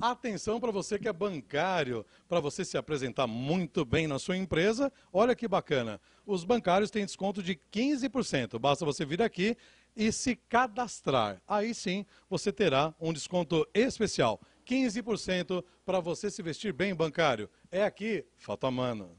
Atenção para você que é bancário, para você se apresentar muito bem na sua empresa. Olha que bacana. Os bancários têm desconto de 15%. Basta você vir aqui e se cadastrar. Aí sim você terá um desconto especial. 15% para você se vestir bem bancário. É aqui, Fato Mano.